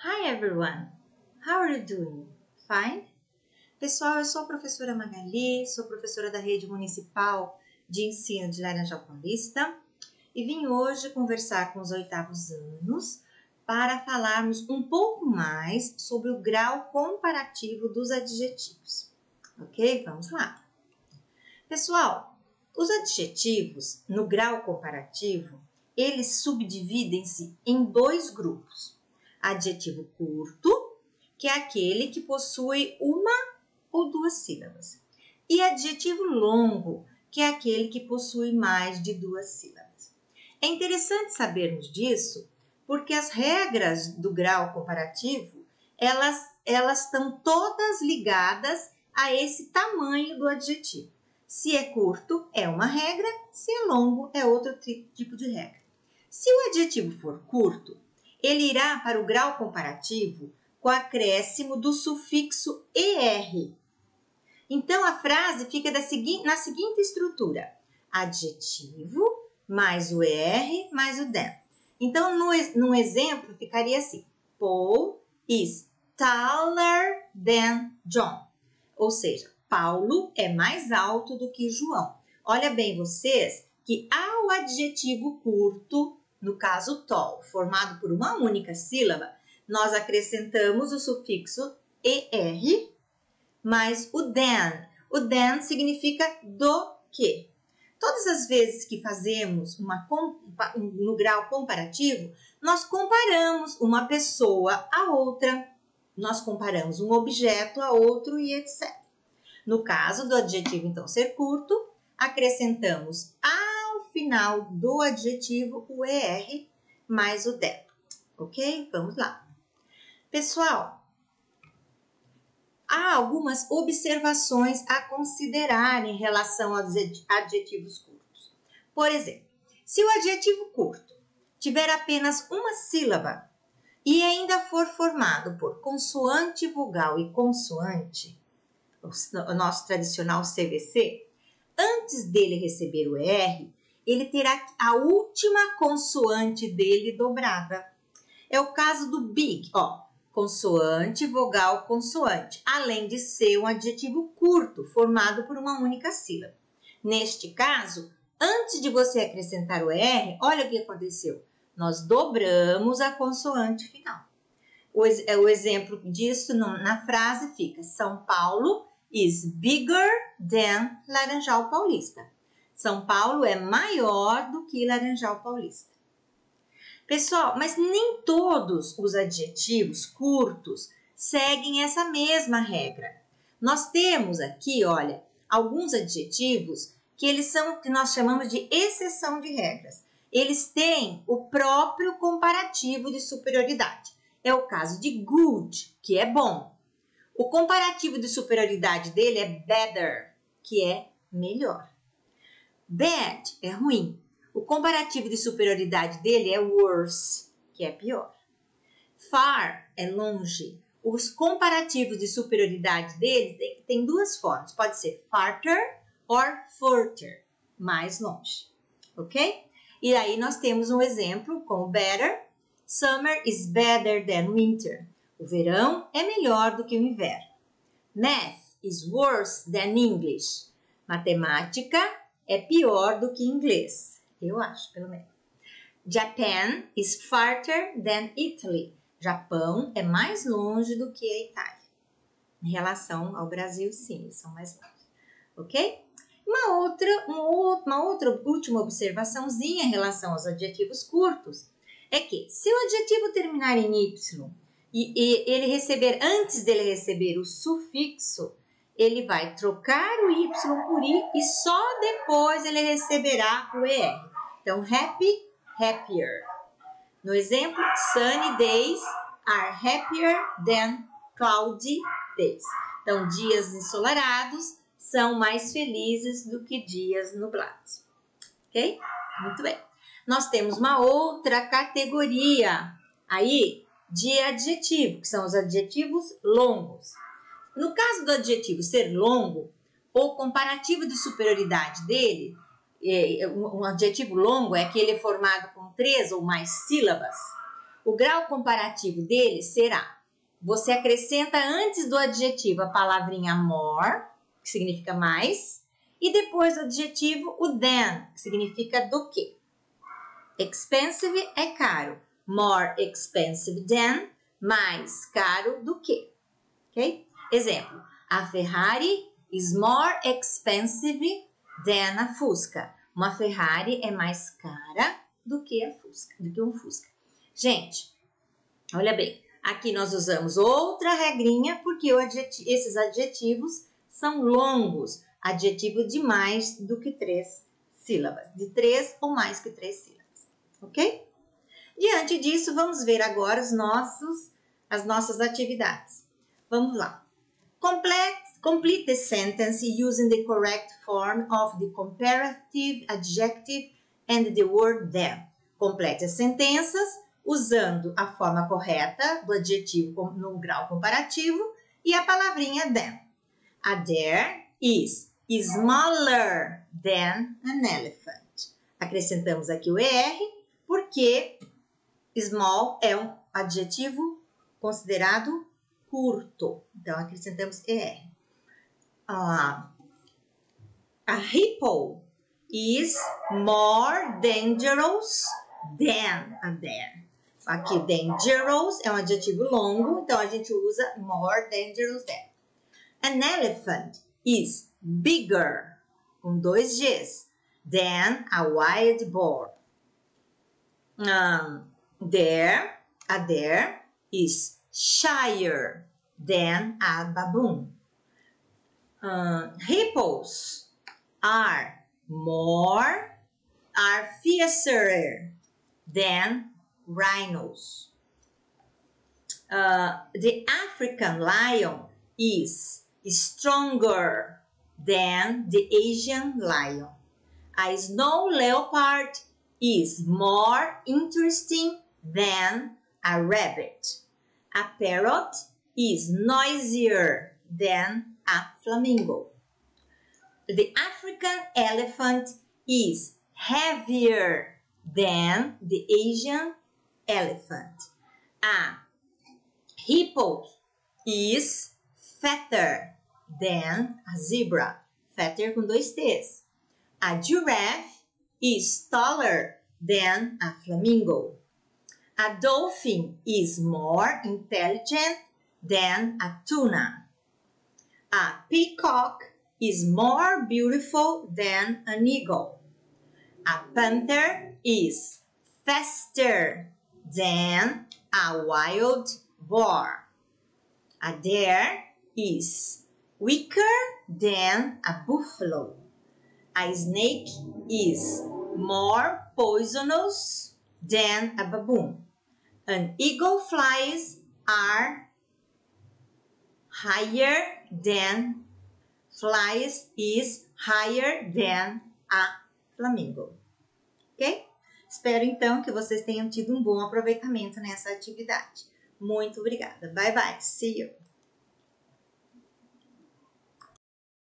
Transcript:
Hi everyone, how are you doing? Fine? Pessoal, eu sou a professora Magali, sou professora da Rede Municipal de Ensino de Laranjal Paulista e vim hoje conversar com os oitavos anos para falarmos um pouco mais sobre o grau comparativo dos adjetivos. Ok? Vamos lá. Pessoal, os adjetivos no grau comparativo, eles subdividem-se em dois grupos. Adjetivo curto, que é aquele que possui uma ou duas sílabas, e adjetivo longo, que é aquele que possui mais de duas sílabas. É interessante sabermos disso, porque as regras do grau comparativo, elas elas estão todas ligadas a esse tamanho do adjetivo. Se é curto, é uma regra, se é longo, é outro tipo de regra. Se o adjetivo for curto, ele irá para o grau comparativo com acréscimo do sufixo er. Então a frase fica segui na seguinte estrutura: adjetivo mais o er mais o than. Então, no, no exemplo, ficaria assim: Paul is taller than John. Ou seja, Paulo é mais alto do que João. Olha bem vocês que ao adjetivo curto, no caso tall, formado por uma única sílaba, nós acrescentamos o sufixo er mais o than. O than significa do que. Todas as vezes que fazemos uma, no grau comparativo, nós comparamos uma pessoa a outra, nós comparamos um objeto a outro e etc. No caso do adjetivo, então, ser curto, acrescentamos final do adjetivo o ER mais o DEP. Ok? Vamos lá. Pessoal, há algumas observações a considerar em relação aos adjetivos curtos. Por exemplo, se o adjetivo curto tiver apenas uma sílaba e ainda for formado por consoante vogal e consoante, o nosso tradicional CVC, antes dele receber o R, ele terá a última consoante dele dobrada. É o caso do big, ó, consoante, vogal, consoante, além de ser um adjetivo curto, formado por uma única sílaba. Neste caso, antes de você acrescentar o R, olha o que aconteceu. Nós dobramos a consoante final. O, é, o exemplo disso na frase fica: São Paulo is bigger than Laranjal Paulista. São Paulo é maior do que Laranjal Paulista. Pessoal, mas nem todos os adjetivos curtos seguem essa mesma regra. Nós temos aqui, olha, alguns adjetivos que eles são que nós chamamos de exceção de regras. Eles têm o próprio comparativo de superioridade. É o caso de good, que é bom, o comparativo de superioridade dele é better, que é melhor. Bad é ruim. O comparativo de superioridade dele é worse, que é pior. Far é longe. Os comparativos de superioridade dele tem, duas formas. Pode ser farther or further, mais longe. Ok? E aí nós temos um exemplo com better. Summer is better than winter. O verão é melhor do que o inverno. Math is worse than English. Matemática é pior do que inglês. Eu acho, pelo menos. Japan is farther than Italy. Japão é mais longe do que a Itália. Em relação ao Brasil, sim, são mais longe. Ok? Uma outra, uma outra última observaçãozinha em relação aos adjetivos curtos é que se o adjetivo terminar em Y e, e ele receber, antes dele receber o sufixo, ele vai trocar o Y por I e só depois ele receberá o ER. Então, happy, happier. No exemplo, sunny days are happier than cloudy days. Então, dias ensolarados são mais felizes do que dias nublados. Ok? Muito bem. Nós temos uma outra categoria aí de adjetivo, que são os adjetivos longos. No caso do adjetivo ser longo, o comparativo de superioridade dele, é, um adjetivo longo é aquele formado com três ou mais sílabas. O grau comparativo dele será: você acrescenta antes do adjetivo a palavrinha more, que significa mais, e depois do adjetivo o than, que significa do que. Expensive é caro. More expensive than, mais caro do que. Ok? Exemplo: a Ferrari is more expensive than a Fusca. Uma Ferrari é mais cara do que a Fusca, do que um Fusca. Gente, olha bem, aqui nós usamos outra regrinha porque adjetivo, esses adjetivos são longos, adjetivo de mais do que três sílabas, de três ou mais que três sílabas, ok? Diante disso, vamos ver agora os nossos, as nossas atividades. Vamos lá. Complete, complete the sentence using the correct form of the comparative adjective and the word them. Complete as sentenças usando a forma correta do adjetivo no grau comparativo e a palavrinha them. A there is smaller than an elephant. Acrescentamos aqui o ER porque small é um adjetivo considerado curto. Então, acrescentamos ER. Uh, a hippo is more dangerous than a bear. Aqui, dangerous é um adjetivo longo, então a gente usa more dangerous than. An elephant is bigger, com dois Gs, than a wild boar. Um, there, a there is shyer than a baboon. Uh, hippos are more, are fiercer than rhinos. Uh, the African lion is stronger than the Asian lion. A snow leopard is more interesting than a rabbit. A parrot is noisier than a flamingo. The African elephant is heavier than the Asian elephant. A hippo is fatter than a zebra. Fatter com dois T's. A giraffe is taller than a flamingo. A dolphin is more intelligent than a tuna. A peacock is more beautiful than an eagle. A panther is faster than a wild boar. A deer is weaker than a buffalo. A snake is more poisonous than a baboon. An eagle flies are higher than flies is higher than a flamingo. Ok? Espero então que vocês tenham tido um bom aproveitamento nessa atividade. Muito obrigada. Bye bye. See you.